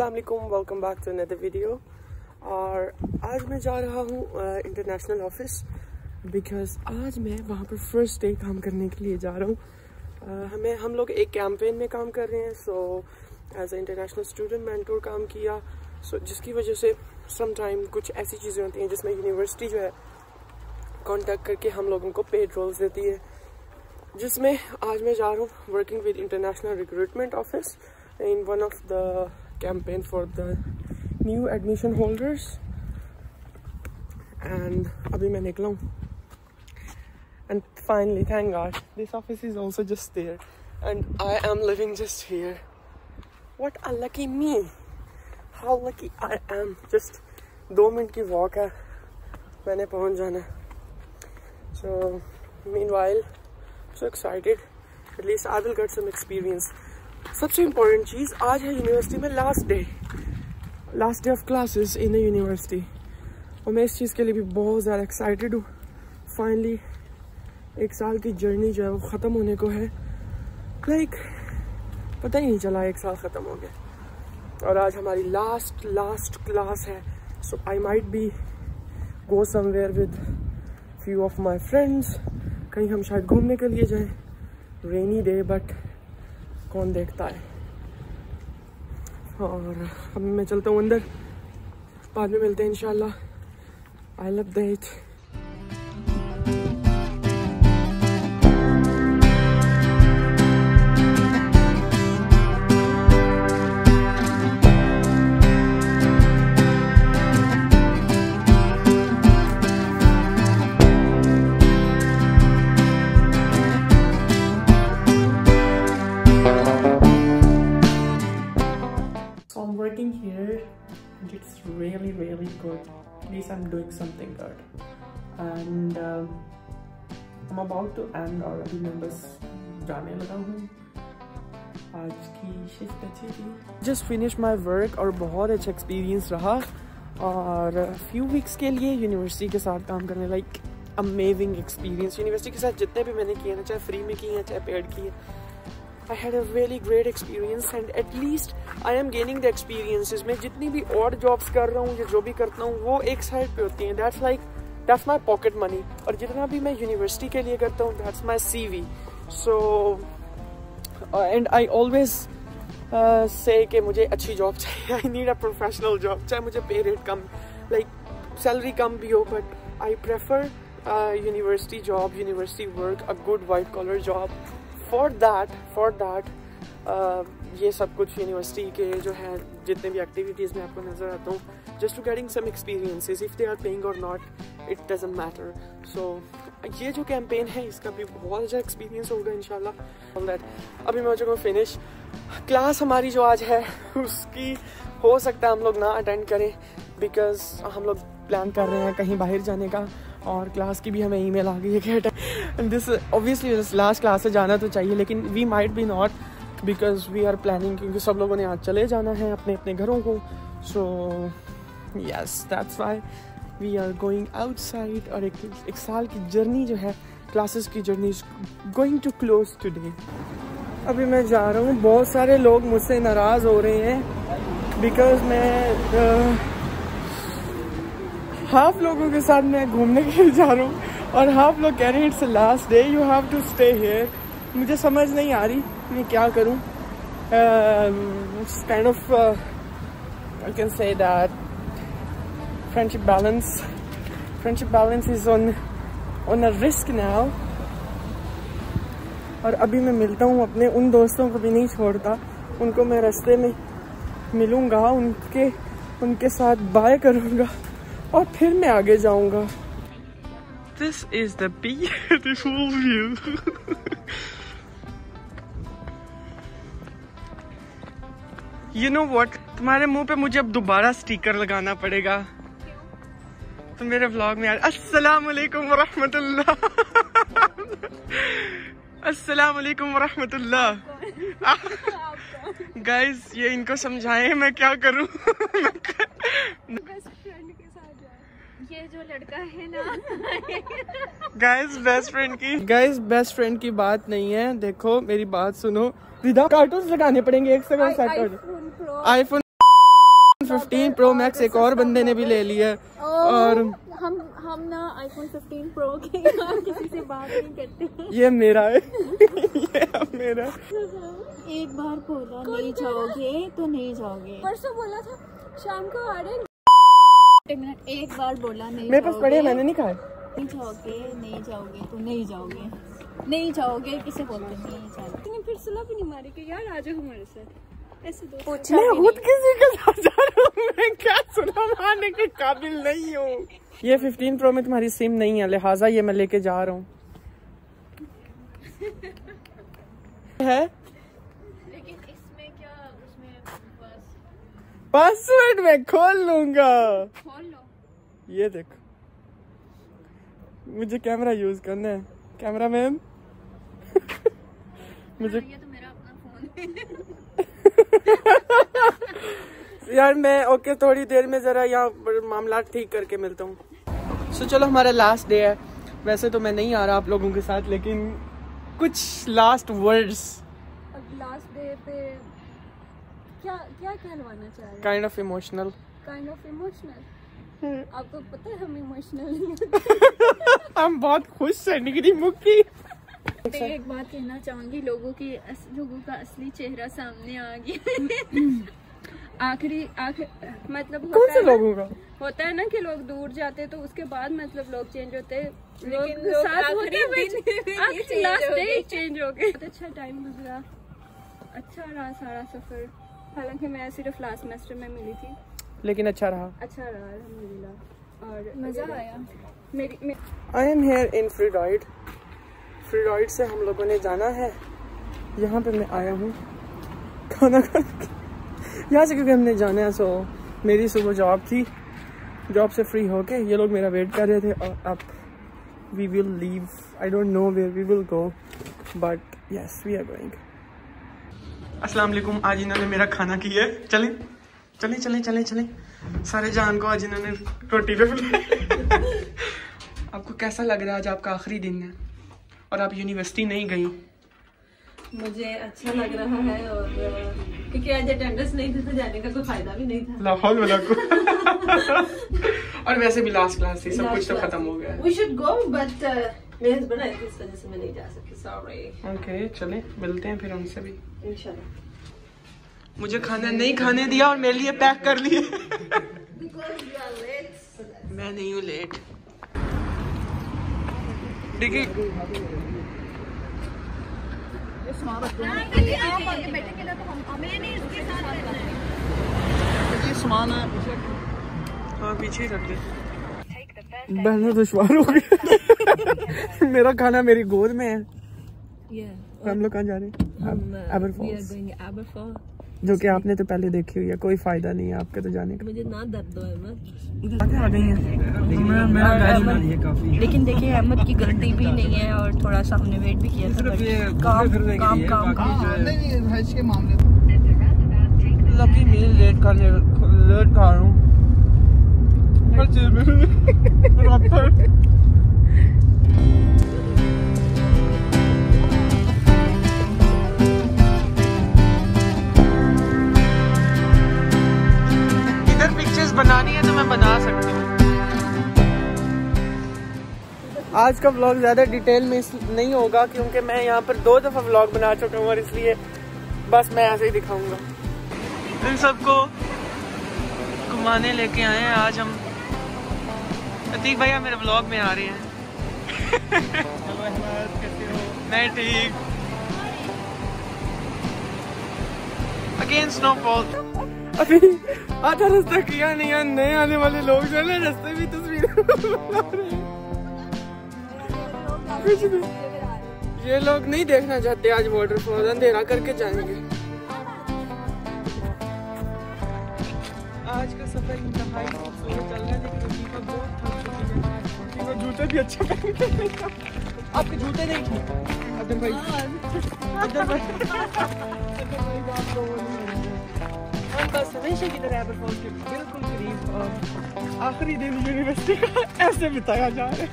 अस्सलाम वालेकुम back to another video और आज मैं जा रहा हूँ इंटरनेशनल ऑफ़िस बिकॉज़ आज मैं वहाँ पर फ़र्स्ट डे काम करने के लिए जा रहा हूँ। uh, हमें हम लोग एक कैंपेन में काम कर रहे हैं so as a international student mentor काम किया। सो so, जिसकी वजह से सम टाइम कुछ ऐसी चीज़ें होती हैं जिसमें यूनिवर्सिटी जो है कॉन्टेक्ट करके हम लोगों को पेड रोल्स देती है। जिसमें आज मैं जा रहा हूँ working with international recruitment office in one of the campaign for the new admission holders and abhi main nikla and finally thank god this office is also just there and i am living just here what a lucky me how lucky i am just दो minute की walk है मैंने पहुंच जाना so meanwhile so excited at least i will get some experience सबसे important चीज़ आज है यूनिवर्सिटी में last day last day of classes in the university और मैं इस चीज़ के लिए भी बहुत ज़्यादा एक्साइटेड हूँ। फाइनली एक साल की जर्नी जो है वो ख़त्म होने को है। लाइक पता ही नहीं चला एक साल ख़त्म हो गया। और आज हमारी लास्ट लास्ट क्लास है। So I might be go somewhere with few of my friends कहीं हम शायद घूमने के लिए जाएँ। रेनी डे बट कौन देखता है? और अब मैं चलता हूँ अंदर। बाद में मिलते हैं in I love that working here and it's really really good. At least i'm doing something good. And um, i'm about to end मैं बस जाने लगा हूँ आज की शिफ्ट अच्छी थी जस्ट फिनिश माई वर्क और बहुत अच्छा एक्सपीरियंस रहा। और फ्यू वीक्स के लिए यूनिवर्सिटी के साथ काम करने लाइक अमेजिंग एक्सपीरियंस यूनिवर्सिटी के साथ जितने भी मैंने किए ना चाहे फ्री में किए हैं चाहे पेड किए Had a really great experience and at least I am gaining the experiences मैं जितनी भी और jobs कर रहा हूँ या जो भी करता हूँ वो एक साइड पे होती हैं that's like that's my pocket money और जितना भी मैं यूनिवर्सिटी के लिए करता हूँ my CV so uh, and I always uh, say कि मुझे अच्छी जॉब चाहिए I need a professional job चाहे मुझे पे रेट कम like salary कम भी हो I prefer uh, university job university work a good white collar job for that for that ये सब कुछ यूनिवर्सिटी के जो है, जितने भी एक्टिविटीज़ में आपको नज़र आता हूँ just to getting some experiences if they are paying और not it doesn't matter so ये जो कैंपेन है, इसका भी बहुत अच्छा एक्सपीरियंस होगा इन दैट अभी मैं हो चुका फिनिश क्लास हमारी जो आज है, उसकी हो सकता है हम लोग ना अटेंड करें बिकॉज़ हम लोग प्लान कर रहे हैं कहीं बाहर जाने का. और क्लास की भी हमें ईमेल आ गई है कि दिस ऑब्वियसली लास्ट क्लास से जाना तो चाहिए लेकिन we might be not because we are planning क्योंकि सब लोगों ने आज चले जाना है अपने अपने घरों को। So yes that's why we are going outside और एक एक साल की जर्नी जो है क्लासेस की journey is going to close today अभी मैं जा रहा हूँ बहुत सारे लोग मुझसे नाराज़ हो रहे हैं बिकॉज़ मैं uh, हाफ़ लोगों के साथ मैं घूमने के लिए जा रहा हूँ और हाफ़ लोग कह रहे हैं it's last day you have to stay here मुझे समझ नहीं आ रही, मैं क्या करूँ? Kind of I can say that friendship balance friendship balance is on on a risk now और अभी मैं मिलता हूँ, अपने उन दोस्तों को भी नहीं छोड़ता, उनको मैं रास्ते में मिलूँगा, उनके उनके साथ बाय करूँगा। और फिर मैं आगे जाऊँगा। This is the beautiful view you know what तुम्हारे मुँह पे मुझे अब दोबारा स्टिकर लगाना पड़ेगा। तो मेरे व्लॉग में अस्सलाम वालेकुम वरहमतुल्लाह। अस्सलाम वालेकुम वरहमतुल्लाह। गाइस ये इनको समझाएँ मैं क्या करूँ? ये जो लड़का है ना गाइस बेस्ट फ्रेंड की। गाइस बेस्ट फ्रेंड की बात नहीं है। देखो मेरी बात सुनो। विदा कार्टून लगाने पड़ेंगे एक second second iPhone 15 pro max एक और बंदे ने भी ले लिया है। और हम हम ना आईफोन 15 प्रो के किसी से बात नहीं करते। ये मेरा है। ये मेरा। एक बार बोला नहीं जाओगे तो नहीं जाओगे। परसों बोला था शाम को आ रहे एक मिनट एक बार बोला नहीं मेरे पास पड़े मैंने नहीं खाए। नहीं जाओगे नहीं जाओगे तो नहीं जाओगे। नहीं जाओगे किसे बोलते नहीं जाओगे। फिर सुलह भी नहीं मारी कि यार आ जाओ हमारे साथ। ऐसे पूछा मैं खुद किसी के साथ जा रहा हूँ मैं क्या सुना मारने के काबिल नहीं हूँ। ये 15 प्रो में तुम्हारी सिम नहीं है लिहाजा ये मैं लेके जा रहा हूँ। है लेकिन इसमें क्या उसमें बस पासवर्ड मैं खोल लूँगा। खोल लो। ये देखो। मुझे कैमरा यूज़ करना है। कैमरा मैन मुझे तो यार मैं ओके थोड़ी देर में जरा यहाँ मामला ठीक करके मिलता हूँ। सो so, चलो हमारा लास्ट डे है। वैसे तो मैं नहीं आ रहा आप लोगों के साथ लेकिन कुछ लास्ट वर्ड्स लास्ट डे पे क्या क्या कहलवाना चाह रहे हैं? Kind of emotional kind of emotional आपको पता है हम इमोशनल नहीं हम बहुत खुश है निगरी मुक्की। एक बात कहना चाहूँगी लोगों की अस, लोगों का असली चेहरा सामने आ गया आखिरी आखिर मतलब कौन होता से है ना- लोगों का? होता है ना कि लोग दूर जाते तो उसके बाद मतलब लोग चेंज होते लेकिन लोग लोग साथ होते लास्ट डे चेंज हो गए। बहुत अच्छा टाइम गुजरा। अच्छा रहा सारा सफ़र। हालाँकि मैं सिर्फ़ लास्ट सेमेस्टर में मिली थी। लेकिन अच्छा रहा। अच्छा रहा अल्हम्दुलिल्लाह। और मज़ा आया। मेरी मे- आई एम हेयर इन फ्रीडाइड फ्रीडाइड से हम लोगों ने जाना है। यहाँ पे मैं आया हूँ। खाना खा के। यहाँ से क्योंकि हमने जाना है सो मेरी सुबह जॉब थी। जॉब से फ्री होके ये लोग मेरा वेट कर रहे थे और अब we will leave I don't know where we will go but yes we are going अस्सलाम वालेकुम आज इन्होंने मेरा खाना किया है। चलें चलें चलें चलें चलें। सारे जान को आज इन्होंने रोटी पे आपको कैसा लग रहा है आज आपका आखिरी दिन है? और आप यूनिवर्सिटी नहीं गई? मुझे अच्छा लग रहा है और क्योंकि आज अटेंडेंस नहीं थी तो जाने का कोई फ़ायदा भी नहीं था। लाहौल वाला को। और वैसे भी लास्ट क्लास थी सब कुछ तो खत्म हो गया वी शुड गो बट मेरे हस्बैंड आए थे इस वजह से मैं नहीं जा सकी सॉरी ओके चले मिलते हैं फिर उनसे भी। इंशाल्लाह। मुझे खाना नहीं खाने दिया और मेरे लिए पैक कर लिए। मैं नहीं हूँ लेट देखिए। हाँ पीछे ही रख दे। बहना दुश्वार हो गया। मेरा खाना मेरी गोद में है। Yeah, हम लोग कहाँ जा रहे हैं? फॉल्स जो कि आपने तो पहले देखी हुई है कोई फ़ायदा नहीं है आपके तो जाने का। मुझे ना दर्द हो अहमद। आ गई हैं। मेरा गाड़ी लेकिन देखिए अहमद की गलती भी नहीं है और थोड़ा सा हमने वेट भी किया था काम काम काम काम लकी मी। लेट कर लेट कर रहा हूँ। चीज़ बनानी है तो मैं बना सकती हूँ। आज का व्लॉग ज़्यादा डिटेल में नहीं होगा क्योंकि मैं यहाँ पर दो दफ़ा व्लॉग बना चुका हूँ और इसलिए बस मैं ऐसे ही दिखाऊँगा। इन सबको घुमाने लेके आए हैं। आज हम अतीक भैया मेरे व्लॉग में आ रहे हैं। मैं ठीक। अगेन स्नोफॉल अभी आधा रास्ता किया नहीं है नए आने वाले लोग जो है रास्ते भी तस्वीरें बना रहे हैं। कुछ भी। ये लोग नहीं देखना चाहते आज वाटरफॉल अंधेरा करके जाएँगे। आज का सफ़र इंतहाई खूबसूरत चल रहा है लेकिन अभी बहुत थक चुकी है। जूते भी अच्छे हैं। आपके जूते नहीं थे? अदर भाई। अदर भाई। आखिरी दिन यूनिवर्सिटी का ऐसे बिताया जा रहा है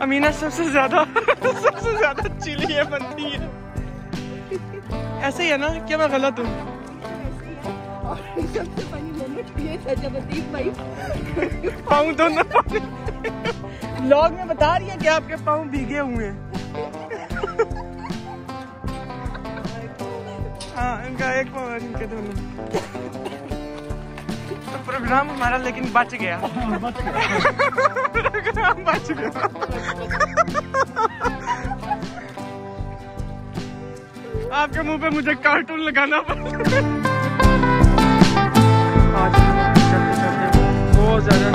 अमीना सबसे ज़्यादा सबसे ज़्यादा चिली है बनती है ऐसे ही है ना क्या मैं गलत हूँ पाँव दोनों ब्लॉग में बता रही है कि आपके पाँव भीगे हुए हाँ इनका एक इनके तो प्रोग्राम हमारा लेकिन बच गया। प्रोग्राम बच गया। आपके मुँह पे मुझे कार्टून लगाना पड़ा बहुत ज़्यादा